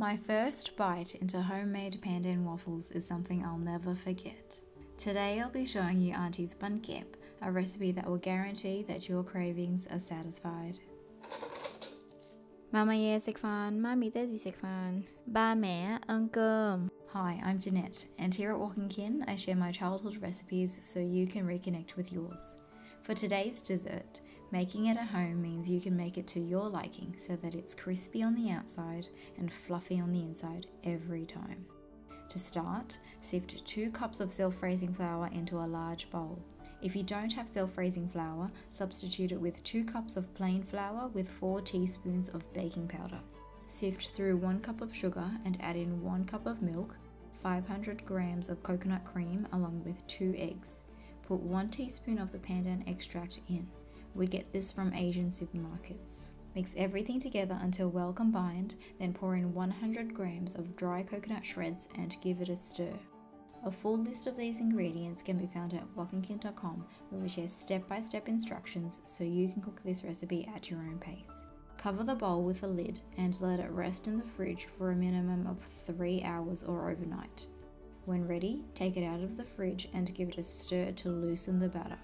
My first bite into homemade pandan waffles is something I'll never forget. Today I'll be showing you Auntie's Bánh Kẹp, a recipe that will guarantee that your cravings are satisfied. Mama ye fan, mommy daddy fan, ba mẹ ăn. Hi, I'm Jeanette, and here at Wok & Kin, I share my childhood recipes so you can reconnect with yours. For today's dessert, making it at home means you can make it to your liking so that it's crispy on the outside and fluffy on the inside every time. To start, sift 2 cups of self-raising flour into a large bowl. If you don't have self-raising flour, substitute it with 2 cups of plain flour with 4 teaspoons of baking powder. Sift through 1 cup of sugar and add in 1 cup of milk, 500 grams of coconut cream along with 2 eggs. Put 1 teaspoon of the pandan extract in. We get this from Asian supermarkets. Mix everything together until well combined, then pour in 100 grams of dry coconut shreds and give it a stir. A full list of these ingredients can be found at wokandkin.com where we share step-by-step instructions so you can cook this recipe at your own pace. Cover the bowl with a lid and let it rest in the fridge for a minimum of 3 hours or overnight. When ready, take it out of the fridge and give it a stir to loosen the batter.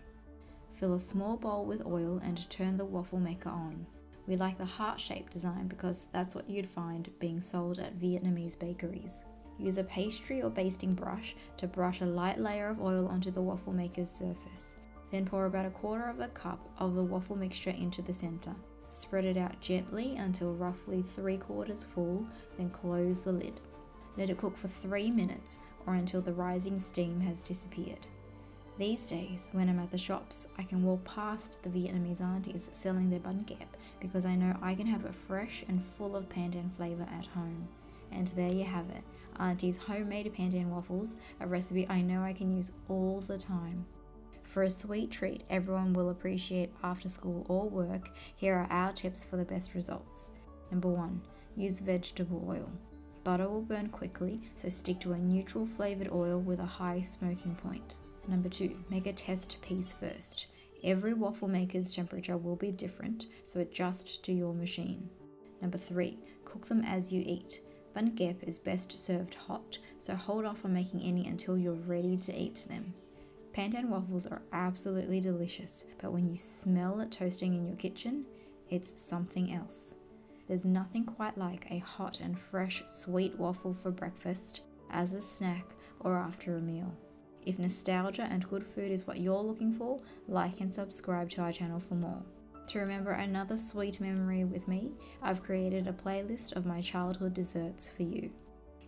Fill a small bowl with oil and turn the waffle maker on. We like the heart-shaped design because that's what you'd find being sold at Vietnamese bakeries. Use a pastry or basting brush to brush a light layer of oil onto the waffle maker's surface. Then pour about a quarter of a cup of the waffle mixture into the center. Spread it out gently until roughly 3 quarters full, then close the lid. Let it cook for 3 minutes or until the rising steam has disappeared. These days, when I'm at the shops, I can walk past the Vietnamese aunties selling their bánh kẹp because I know I can have it fresh and full of pandan flavour at home. And there you have it, Auntie's homemade pandan waffles, a recipe I know I can use all the time. For a sweet treat everyone will appreciate after school or work, here are our tips for the best results. Number 1. Use vegetable oil. Butter will burn quickly, so stick to a neutral flavoured oil with a high smoking point. Number two, make a test piece first. Every waffle maker's temperature will be different, so adjust to your machine. Number three, cook them as you eat. Bánh kẹp is best served hot, so hold off on making any until you're ready to eat them. Pandan waffles are absolutely delicious, but when you smell it toasting in your kitchen, it's something else. There's nothing quite like a hot and fresh sweet waffle for breakfast, as a snack, or after a meal. If nostalgia and good food is what you're looking for, like and subscribe to our channel for more. To remember another sweet memory with me, I've created a playlist of my childhood desserts for you.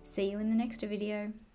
See you in the next video.